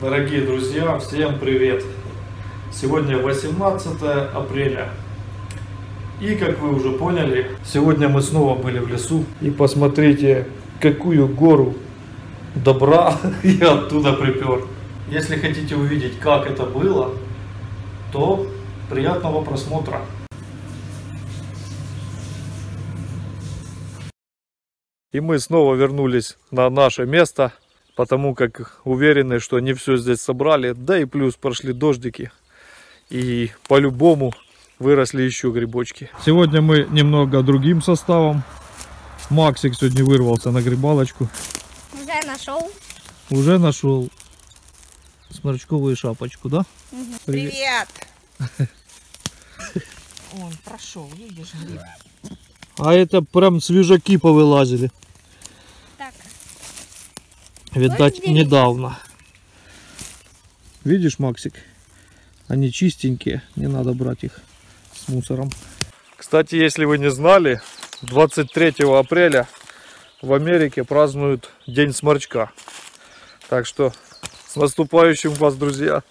Дорогие друзья, всем привет! Сегодня 18 апреля. И как вы уже поняли, сегодня мы снова были в лесу. И посмотрите, какую гору добра я оттуда припер. Если хотите увидеть, как это было, то приятного просмотра. И мы снова вернулись на наше место, потому как уверены, что не все здесь собрали. Да и плюс прошли дождики. И по-любому выросли еще грибочки. Сегодня мы немного другим составом. Максик сегодня вырвался на грибалочку. Уже нашел. Уже нашел сморчковую шапочку, да? Привет! Он прошел, видишь, гриб. А это прям свежаки повылазили. Видать, недавно. Видишь, Максик? Они чистенькие, не надо брать их с мусором. Кстати, если вы не знали, 23 апреля в Америке празднуют День сморчка. Так что с наступающим вас, друзья!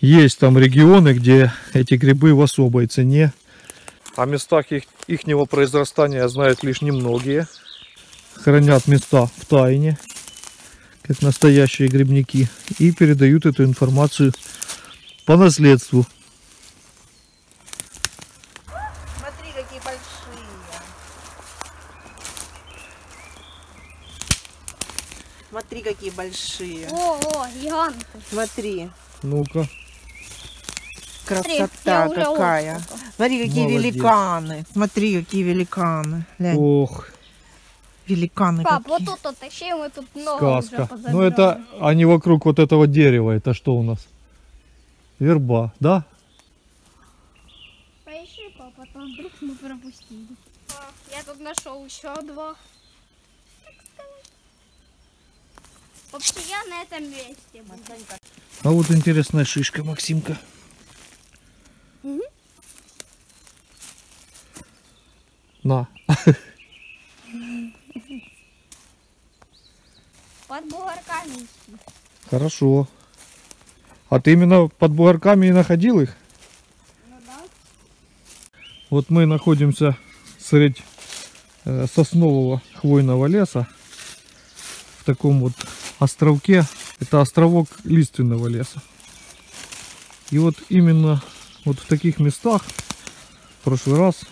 Есть там регионы, где эти грибы в особой цене. О местах их, ихнего произрастания знают лишь немногие. Хранят места в тайне, как настоящие грибники, и передают эту информацию по наследству. Смотри, какие большие. Смотри, какие большие. о, о, гигант. Смотри, Ну-ка, Смотри, красота уже какая. Смотри, какие Молодец. великаны. Смотри, какие великаны. Глянь, ох, великаны Пап, вот какие. тут вот тащи, мы тут много уже сказка. Ну это они вокруг вот этого дерева, это что у нас? Верба, да? Поищи, папа, то вдруг мы пропустили. Я тут нашел еще два. Вообще я на этом месте был. А вот интересная шишка, Максимка. Мгм. На. Под бугорками ищи. Хорошо. А ты именно под бугорками и находил их? Ну да. Вот мы находимся среди э, соснового хвойного леса. В таком вот островке. Это островок лиственного леса. И вот именно вот в таких местах в прошлый раз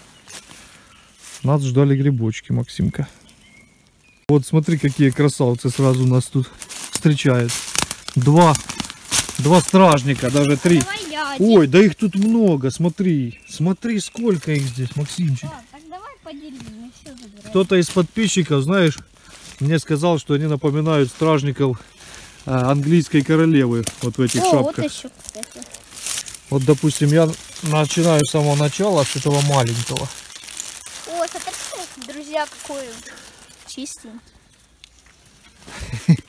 нас ждали грибочки, Максимка. Вот смотри, какие красавцы сразу нас тут встречают. Два, два стражника, даже три. Ой, да их тут много, смотри. Смотри, сколько их здесь, Максимчик. Забираю. Кто-то из подписчиков, знаешь, мне сказал, что они напоминают стражников э, английской королевы вот в этих О, вот шапках. еще, кстати. Вот, допустим, я начинаю с самого начала, с этого маленького. О, смотрите, друзья, какой чистенький.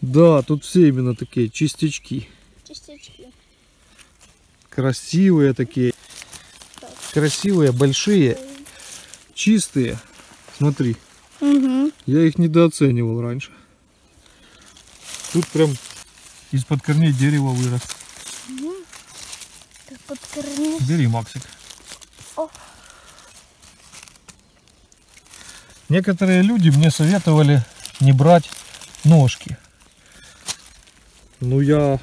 Да, тут все именно такие частички. частички. Красивые такие. Красивые, большие, чистые. Смотри, Угу. я их недооценивал раньше. Тут прям из-под корней дерева вырос. Так под корню. Бери, Максик. О. Некоторые люди мне советовали не брать ножки. Ну, я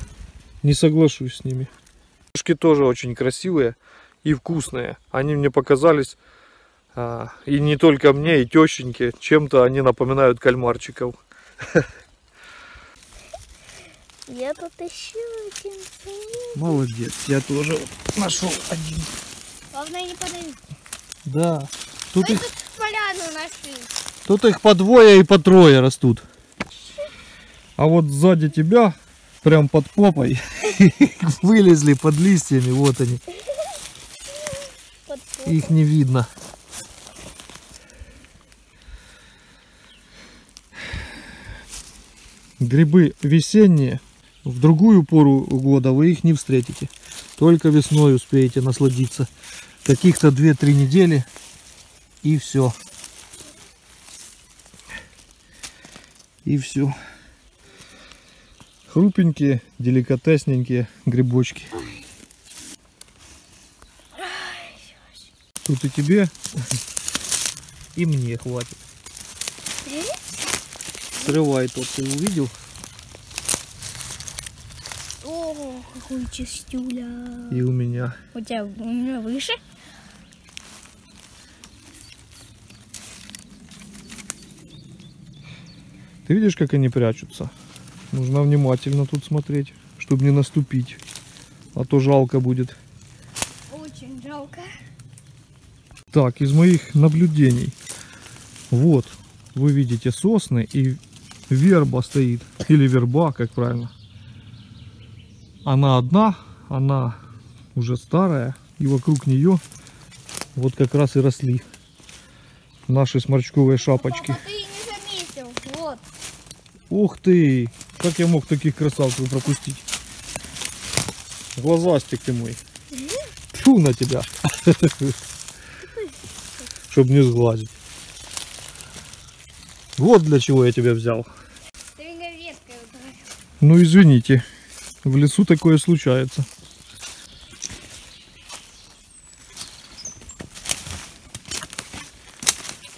не соглашусь с ними. Ножки тоже очень красивые и вкусные. Они мне показались, а, и не только мне, и тещеньке, чем-то они напоминают кальмарчиков. Я еще один. Молодец, я тоже нашел один. Главное не подавить. Да. Тут Мы их, тут поляну нашли. тут их по двое и по трое растут. А вот сзади тебя, прям под попой, вылезли под листьями, вот они. Их не видно. Грибы весенние. В другую пору года вы их не встретите. Только весной успеете насладиться. Каких-то 2-3 недели и все. И все. Хрупенькие, деликатесненькие грибочки. Тут и тебе, и мне хватит. Срывай тот, ты увидел? О, какой чистюля. И у меня. У тебя у меня выше? Ты видишь, как они прячутся? Нужно внимательно тут смотреть, чтобы не наступить. А то жалко будет. Очень жалко. Так, из моих наблюдений. Вот, вы видите сосны и верба стоит. Или верба, как правильно. Она одна, она уже старая. И вокруг нее вот как раз и росли наши сморчковые шапочки. Папа, ты не заметил. Вот. Ух ты! Как я мог таких красавцев пропустить? Глазастик ты мой. Фу на тебя. Чтоб не сглазить. Вот для чего я тебя взял. Ну извините. В лесу такое случается.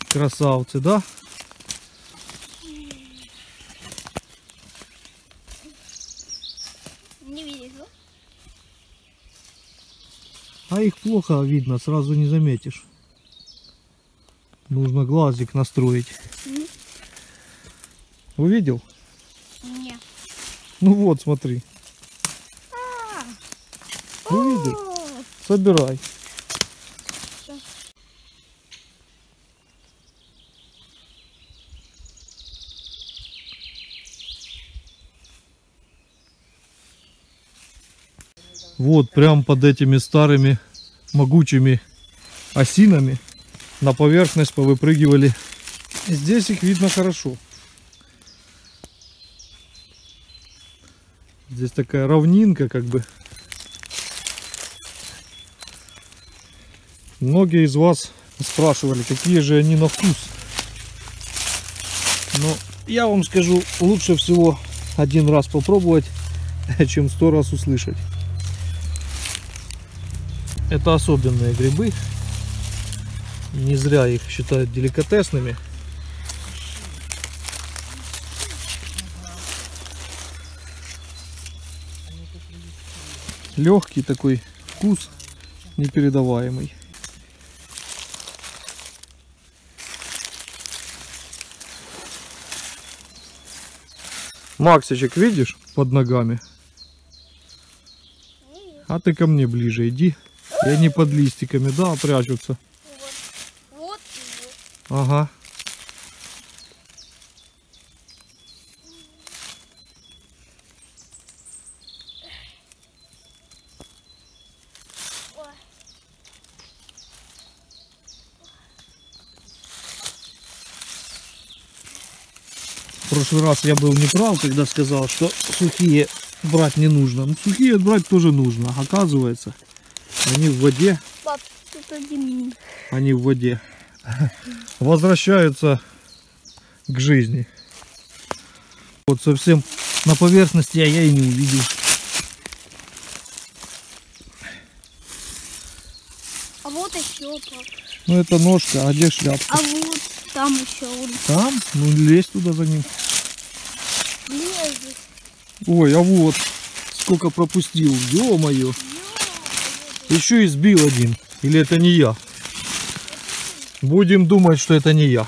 Красавцы, да? Не вижу. А их плохо видно, сразу не заметишь. Нужно глазик настроить. Мгм. Увидел? Не. Ну вот, смотри. А, Увидел? о, Собирай. Вот прям под этими старыми могучими осинами на поверхность повыпрыгивали. Здесь их видно хорошо. Здесь такая равнинка как бы. Многие из вас спрашивали, какие же они на вкус. Но я вам скажу, лучше всего один раз попробовать, чем сто раз услышать. Это особенные грибы. Не зря их считают деликатесными. Легкий такой вкус, непередаваемый. Максичек, видишь, под ногами? А ты ко мне ближе иди. И они под листиками, да, прячутся. Вот. Вот и вот. Ага. В прошлый раз я был неправ, когда сказал, что сухие брать не нужно. Ну, сухие брать тоже нужно. Оказывается, они в воде, Пап, тут один. они в воде возвращаются к жизни. Вот совсем на поверхности я и не увидел. А вот еще, пап. Ну это ножка, а где шляпка? А вот там еще он Там? Ну лезь туда за ним. лезет. Ой, а вот сколько пропустил, ё-моё. Еще и сбил один. Или это не я? Будем думать, что это не я.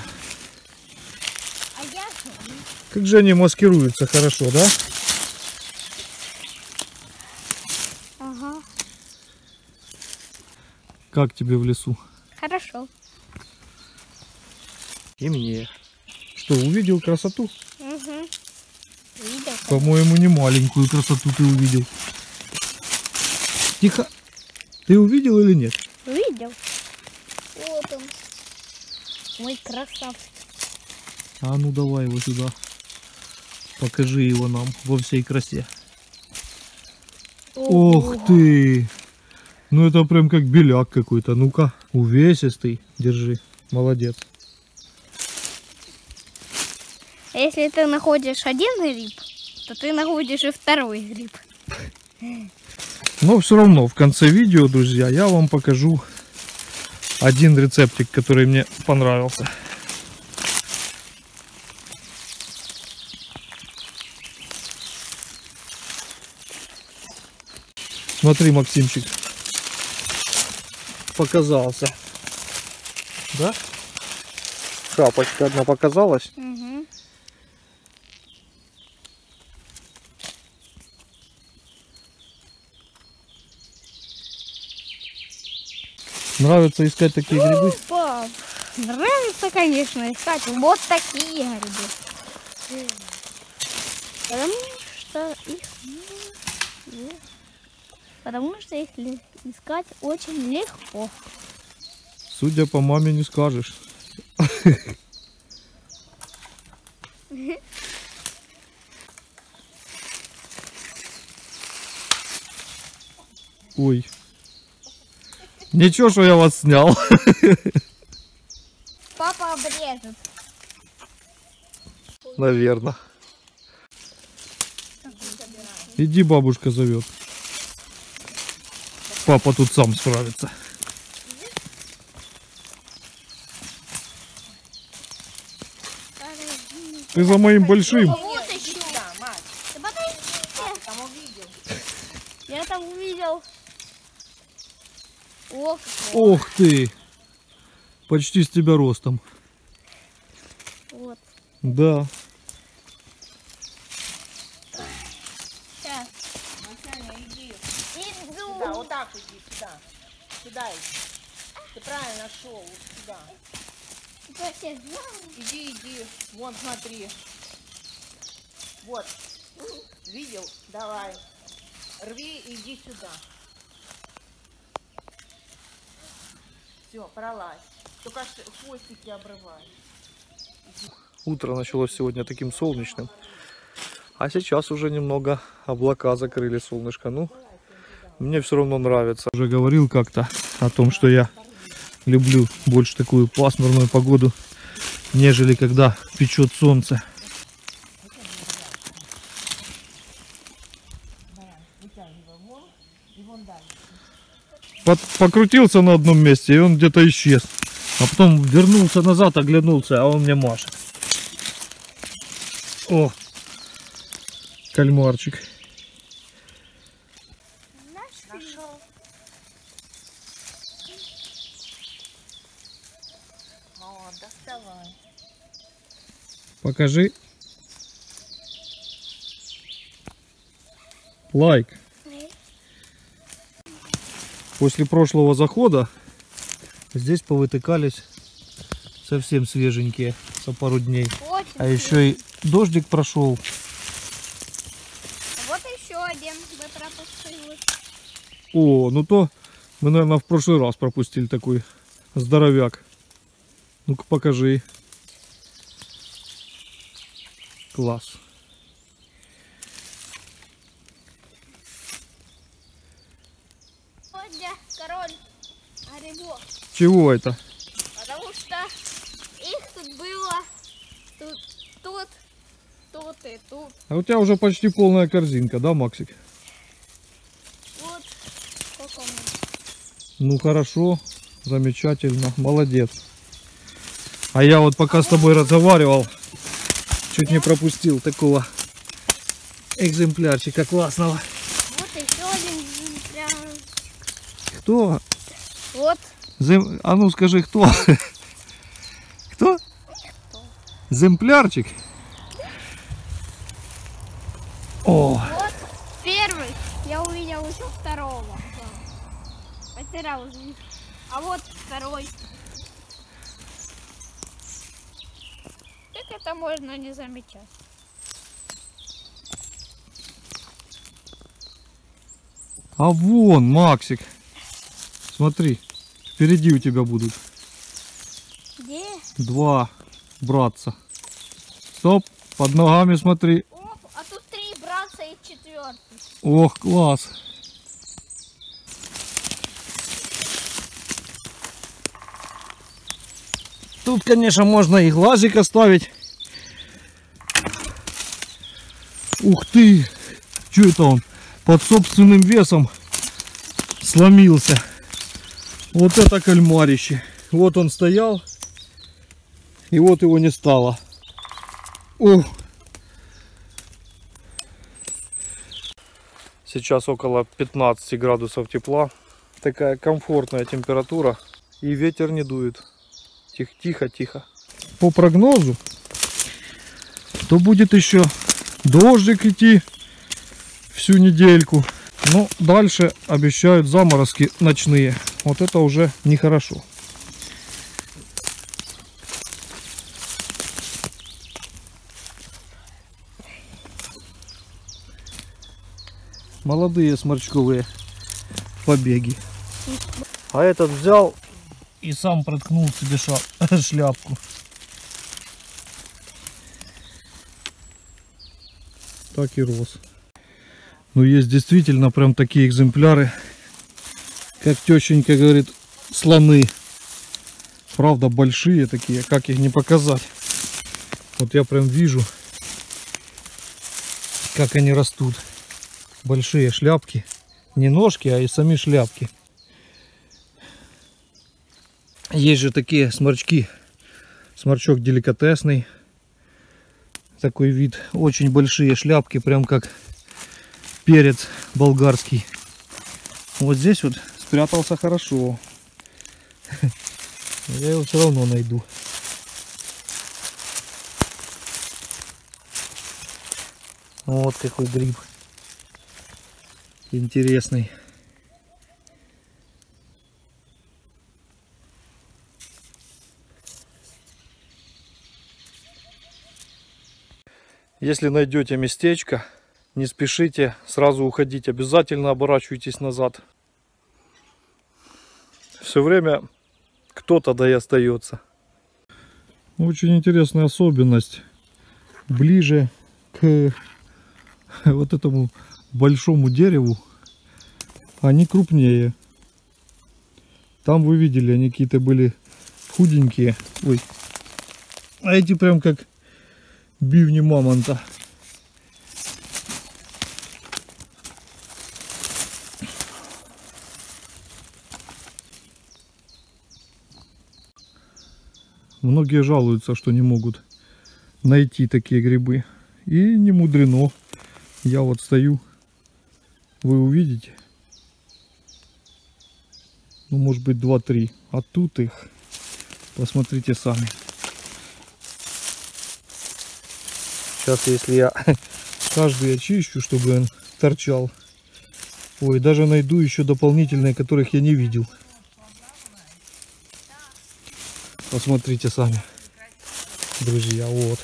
А Как же они маскируются хорошо, да? Ага. Как тебе в лесу? Хорошо. И мне. Что, увидел красоту? Угу. По-моему, не маленькую красоту ты увидел. Тихо. Ты увидел или нет? Видел. Вот он. Мой красавчик. А ну давай его сюда. Покажи его нам во всей красе. Ох ты! Ну это прям как беляк какой-то. Ну-ка, увесистый. Держи. Молодец. Если ты находишь один гриб, то ты находишь и второй гриб. Но все равно в конце видео, друзья, я вам покажу один рецептик, который мне понравился. Смотри, Максимчик, показался. Да? Шапочка одна показалась. Угу. Нравится искать такие грибы? Пап, нравится, конечно, искать вот такие грибы. Потому что их... Потому что их искать очень легко. Судя по маме, не скажешь. Ой. Ничего, что я вас снял. Папа обрежет. Наверное. Иди, бабушка зовет. Папа тут сам справится. Ты за моим большим. Вот еще. Да, мать, Да подождите. там увидел. Я там увидел. Ох, ты. Почти с тебя ростом. вот. Да. Сейчас. Масяня, иди. Иду. Сюда, вот так иди, сюда. Сюда иди. Ты правильно шел, вот сюда. Я все знаю. Иди, иди. Вон, смотри. Вот. Видел? Давай. Рви и иди сюда. Все, пролазь. Только хвостики обрывай. Утро началось сегодня таким солнечным. А сейчас уже немного облака закрыли солнышко. Ну, мне все равно нравится. Уже говорил как-то о том, что я люблю больше такую пасмурную погоду, нежели когда печет солнце. Под- покрутился на одном месте, и он где-то исчез. А потом вернулся назад, оглянулся, а он мне машет. О, кальмарчик. Покажи. Лайк. После прошлого захода здесь повытыкались совсем свеженькие за пару дней. Очень. А еще и дождик прошел. Вот еще один мы пропустили. О, ну то мы, наверное, в прошлый раз пропустили такой здоровяк. Ну-ка покажи. Класс. Сегодня король грибов. Чего это? Потому что их тут было тут, тут, тут и тут. А у тебя уже почти полная корзинка, да, Максик? Вот сколько у меня. Ну хорошо, замечательно, молодец. А я вот пока с тобой разговаривал, чуть не пропустил такого экземплярчика классного. Вот еще один экземпляр. Кто? Вот. Зем... А ну скажи, кто? Кто? Земплярчик? О, Вот первый. Я увидел еще второго. Потерял. А вот второй. Как это можно не замечать? а вон, Максик. Смотри, впереди у тебя будут Где? два братца. Стоп, под ногами смотри. Оп, а тут три братца и четвертый. Ох, класс. Тут, конечно, можно и глазик оставить. Ух ты! Что это он? Под собственным весом сломился. Вот это кальмарище. Вот он стоял. И вот его не стало. Ух. Сейчас около 15 градусов тепла. Такая комфортная температура. И ветер не дует. Тихо, тихо, тихо. По прогнозу, то будет еще дождик идти всю недельку. Но дальше обещают заморозки ночные. Вот это уже нехорошо. Молодые сморчковые побеги. А этот взял и сам проткнул себе шляпку. Так и рос. Ну есть действительно прям такие экземпляры, как тещенька говорит, слоны. Правда большие такие, как их не показать. Вот я прям вижу, как они растут. Большие шляпки. Не ножки, а и сами шляпки. Есть же такие сморчки. Сморчок деликатесный. Такой вид. Очень большие шляпки, прям как перец болгарский. Вот здесь вот спрятался хорошо. Я его все равно найду. Вот какой гриб. Интересный. Если найдете местечко, не спешите сразу уходить. Обязательно оборачивайтесь назад. Все время кто-то да и остается. Очень интересная особенность. Ближе к вот этому большому дереву они крупнее. Там вы видели, они какие-то были худенькие. Ой. А эти прям как бивни мамонта. Многие жалуются, что не могут найти такие грибы. И не мудрено. Я вот стою, вы увидите. Ну, может быть, 2-3. А тут их, посмотрите сами. Сейчас, если я каждый очищу, чтобы он торчал. Ой, даже найду еще дополнительные, которых я не видел. Посмотрите сами, друзья, вот.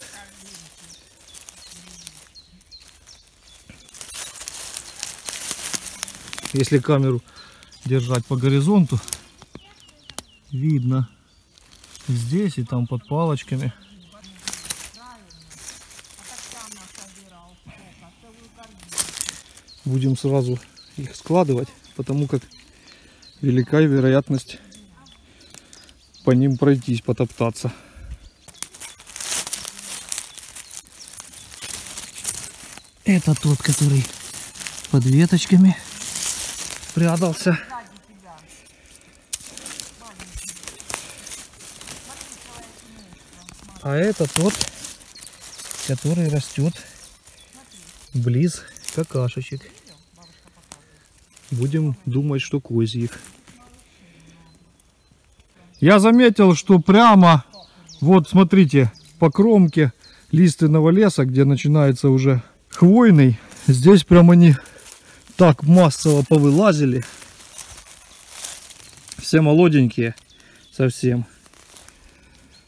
Если камеру держать по горизонту, видно здесь и там под палочками. Будем сразу их складывать, потому как велика вероятность по ним пройтись, потоптаться. Это тот, который под веточками прятался. А это тот, который растет близ какашечек. Будем думать, что козьих. Я заметил, что прямо, вот смотрите, по кромке лиственного леса, где начинается уже хвойный, здесь прям они так массово повылазили. Все молоденькие совсем.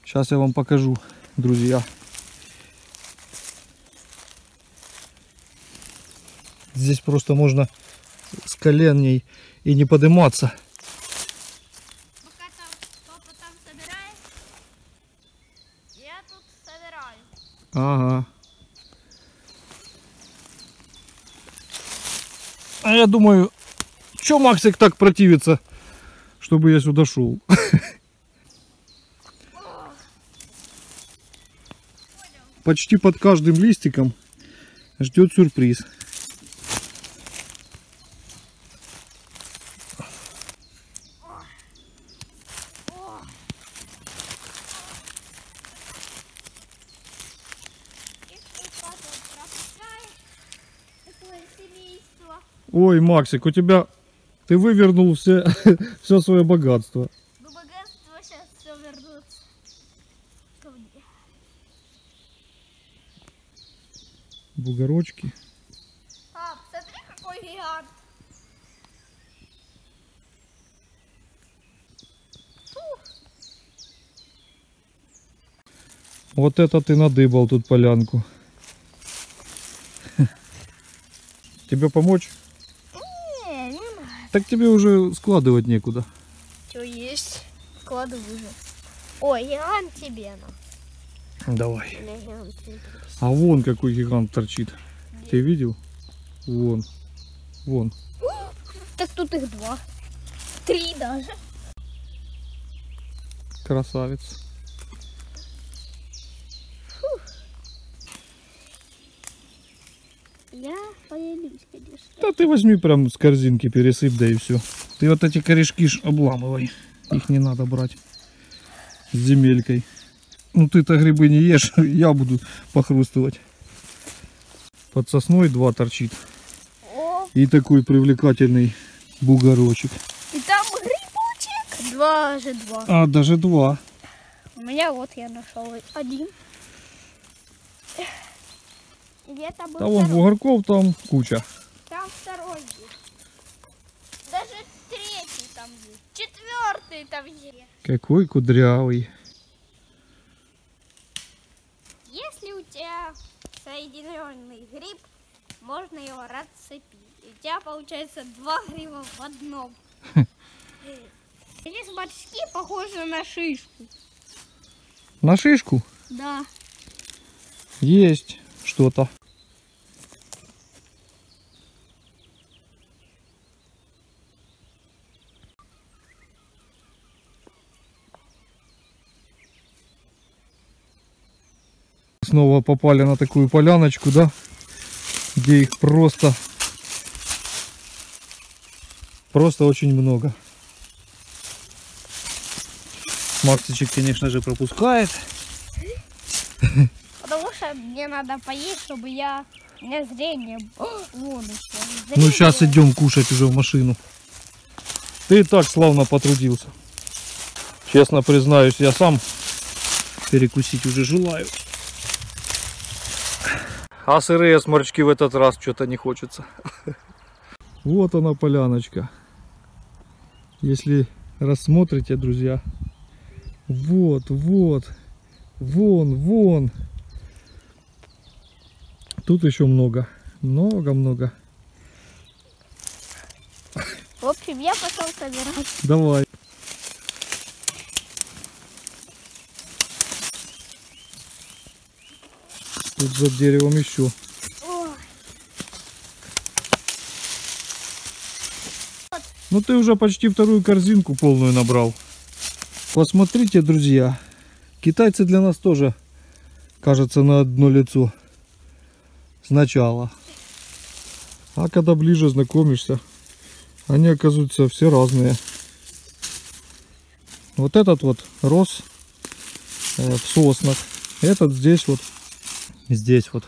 Сейчас я вам покажу, друзья. Здесь просто можно с коленей и не подниматься. Пока там папа там собирает, я тут собираю. Ага. А я думаю, что Максик так противится, чтобы я сюда шел? Почти под каждым листиком ждет сюрприз. И тут папа пропускает такое семейство. Ой, Максик, у тебя... Ты вывернул все, все свое богатство. Но богатство сейчас все вернется ко мне. Бугорочки. Пап, смотри, какой гигант. Вот это ты надыбал тут полянку. Тебе помочь? Так тебе уже складывать некуда. Что есть? Складывай уже. Ой, гигант тебе на. Давай. А вон какой гигант торчит. Ты видел? Вон. Вон. Так тут их два. Три даже. Красавец. Я поделюсь, конечно. Да ты возьми прям с корзинки, пересыпь, да и все. Ты вот эти корешки ж обламывай. Их не надо брать. С земелькой. Ну ты-то грибы не ешь, я буду похрустывать. Под сосной два торчит. О, И такой привлекательный бугорочек. и там грибочек. Два же два. А, даже два. У меня вот я нашел один. Где-то был вон второй. бугорков там куча. Там второй есть. Даже третий там есть. Четвертый там есть. Какой кудрявый. Если у тебя соединенный гриб, можно его расцепить. И у тебя получается два гриба в одном. Эти сморчки похожи на шишку. На шишку Да. есть что-то. Снова попали на такую поляночку, да? Где их просто... Просто очень много. Максичек, конечно же, пропускает. Что мне надо поесть, чтобы я... У меня зрение... Вон еще. Ну, Зрение. сейчас идем кушать уже в машину. Ты и так славно потрудился. Честно признаюсь, я сам перекусить уже желаю. А сырые сморчки в этот раз что-то не хочется. Вот она поляночка. Если рассмотрите, друзья. Вот, вот. Вон, вон. Тут еще много. Много-много. В общем, я пошел собирать. Давай. Тут за деревом еще. Ой, Ну ты уже почти вторую корзинку полную набрал. Посмотрите, друзья. Китайцы для нас тоже, кажется, на одно лицо. Сначала. А когда ближе знакомишься, они оказываются все разные. Вот этот вот рос э, в соснах. Этот здесь вот. Здесь вот.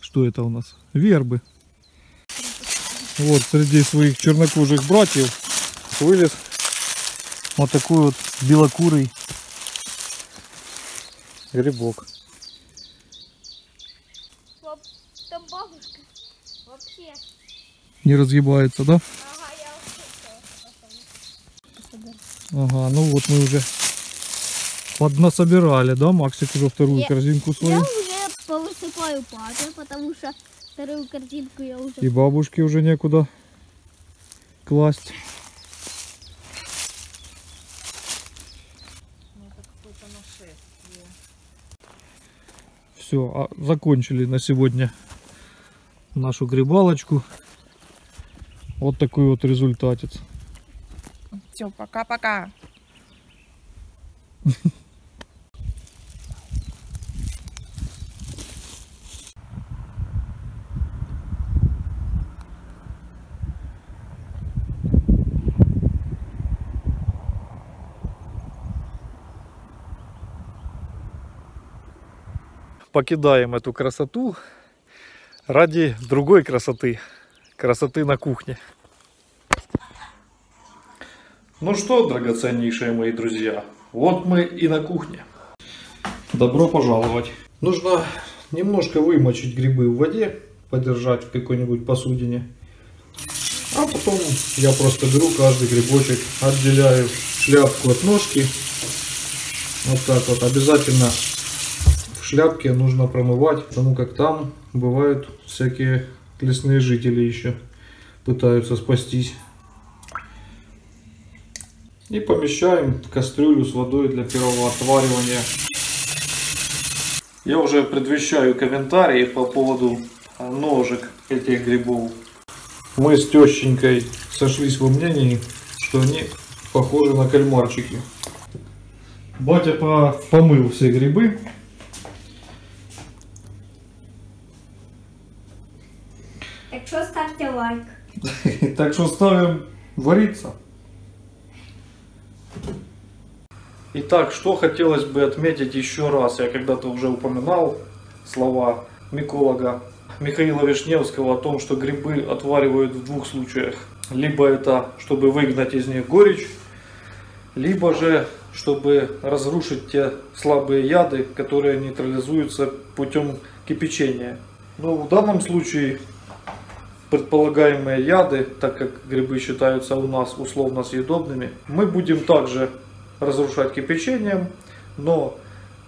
Что это у нас? Вербы. Вот среди своих чернокожих братьев вылез вот такой вот белокурый грибок. Там бабушка. Вообще. Не разгибается, да? Ага, я ну вот мы уже поднасобирали, да, Максик уже вторую Я- корзинку Я свою. уже повысыпаю папе, потому что вторую картинку я уже... И бабушке уже некуда класть. Ну. Все, а закончили на сегодня нашу грибалочку. Вот такой вот результатец. Все, пока-пока. Покидаем эту красоту ради другой красоты. Красоты на кухне. Ну что, драгоценнейшие мои друзья, вот мы и на кухне. Добро пожаловать. Нужно немножко вымочить грибы в воде, подержать в какой-нибудь посудине. А потом я просто беру каждый грибочек, отделяю шляпку от ножки. Вот так вот. Обязательно в шляпке нужно промывать, потому как там бывают всякие лесные жители еще пытаются спастись. И помещаем кастрюлю с водой для первого отваривания. Я уже предвещаю комментарии по поводу ножек этих грибов. Мы с тещенькой сошлись во мнении, что они похожи на кальмарчики. Батя по помыл все грибы. Так что ставьте лайк. Так что ставим вариться. Итак, что хотелось бы отметить еще раз. Я когда-то уже упоминал слова миколога Михаила Вишневского о том, что грибы отваривают в двух случаях. Либо это, чтобы выгнать из них горечь, либо же, чтобы разрушить те слабые яды, которые нейтрализуются путем кипячения. Но в данном случае предполагаемые яды, так как грибы считаются у нас условно съедобными, мы будем также разрушать кипячением, но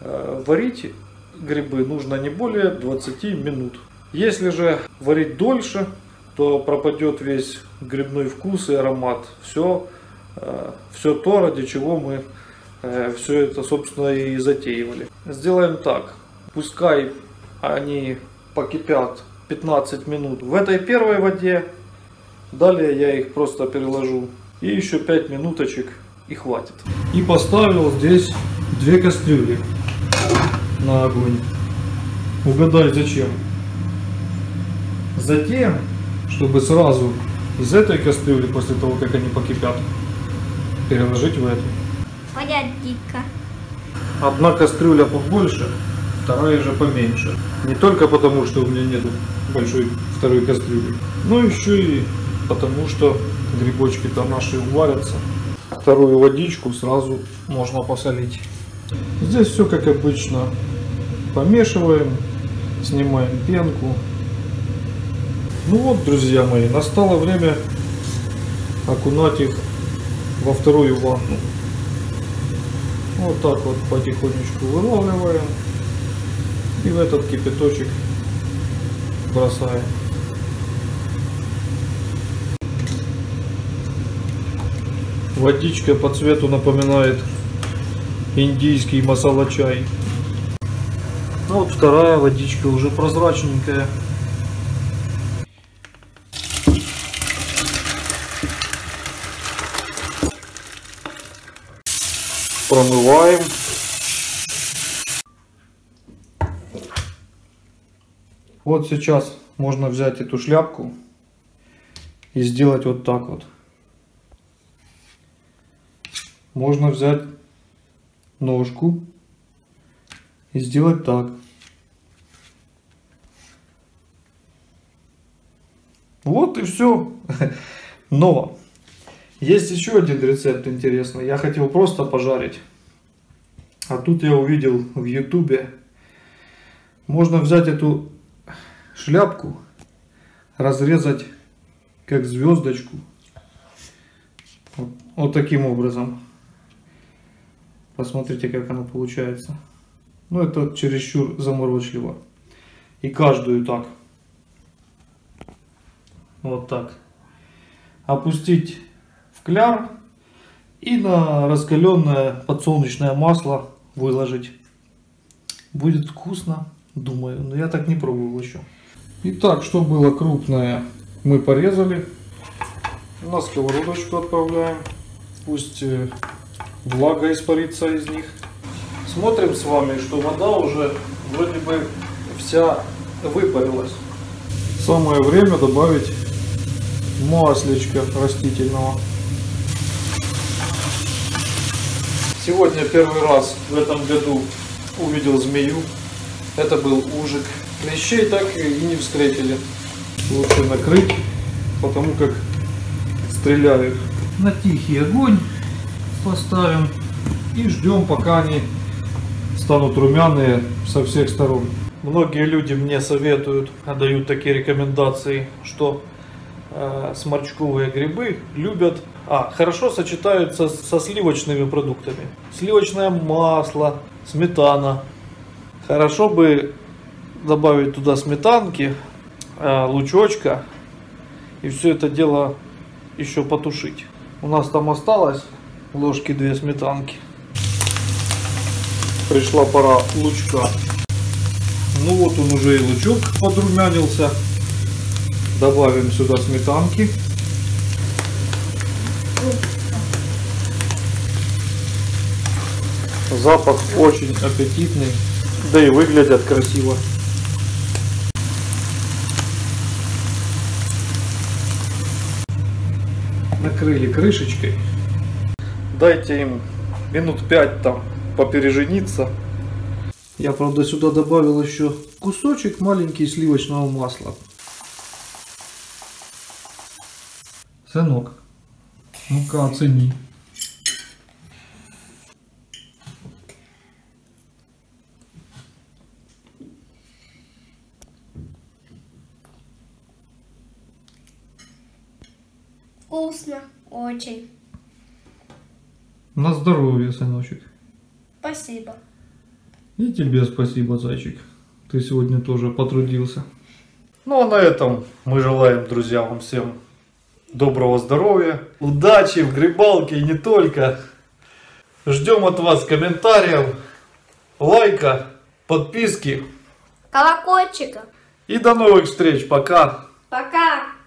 э, варить грибы нужно не более 20 минут. Если же варить дольше, то пропадет весь грибной вкус и аромат. Все, э, все то, ради чего мы э, все это, собственно, и затеивали. Сделаем так. Пускай они покипят 15 минут в этой первой воде. Далее я их просто переложу. И еще 5 минуточек и хватит. И поставил здесь две кастрюли на огонь. Угадай зачем? Затем, чтобы сразу из этой кастрюли, после того, как они покипят, переложить в эту. Понятненько. Одна кастрюля побольше, вторая же поменьше. Не только потому, что у меня нет большой второй кастрюли, но еще и потому, что грибочки-то наши уварятся. Вторую водичку сразу можно посолить. Здесь все как обычно. Помешиваем, снимаем пенку. Ну вот, друзья мои, настало время окунать их во вторую ванну. Вот так вот потихонечку вылавливаем. И в этот кипяточек бросаем. Водичка по цвету напоминает индийский масала чай. Ну вот вторая водичка уже прозрачненькая. Промываем. Вот сейчас можно взять эту шляпку и сделать вот так вот. Можно взять ножку и сделать так. Вот и все. Но есть еще один рецепт интересный. Я хотел просто пожарить. А тут я увидел в ютубе. Можно взять эту шляпку, разрезать как звездочку. Вот, вот таким образом. Посмотрите, как она получается. Ну, это чересчур заморочливо. И каждую так. Вот так. Опустить в кляр и на раскаленное подсолнечное масло выложить. Будет вкусно, думаю, но я так не пробовал еще. Итак, что было крупное, мы порезали. На сковородочку отправляем. Пусть э, влага испарится из них. Смотрим с вами, что вода уже вроде бы вся выпарилась. Самое время добавить маслечко растительного. Сегодня первый раз в этом году увидел змею. Это был ужик. Клещей так и не встретили. Лучше накрыть, потому как стреляют. На тихий огонь поставим и ждем, пока они станут румяные со всех сторон. Многие люди мне советуют, а дают такие рекомендации, что э, сморчковые грибы любят, а хорошо сочетаются со сливочными продуктами. Сливочное масло, сметана. Хорошо бы добавить туда сметанки, э, лучочка и все это дело еще потушить. У нас там осталось ложки две сметанки. Пришла пора лучка. Ну вот он уже и лучок подрумянился. Добавим сюда сметанки. Запах очень аппетитный, да и выглядят красиво. Накрыли крышечкой. Дайте им минут пять там попережениться. Я, правда, сюда добавил еще кусочек маленький сливочного масла. Сынок, ну-ка оцени. Вкусно. Очень. На здоровье, сыночек. Спасибо. И тебе спасибо, зайчик. Ты сегодня тоже потрудился. Ну а на этом мы желаем, друзья, вам всем доброго здоровья, удачи в грибалке и не только. Ждем от вас комментариев, лайка, подписки. Колокольчика. И до новых встреч. Пока. Пока.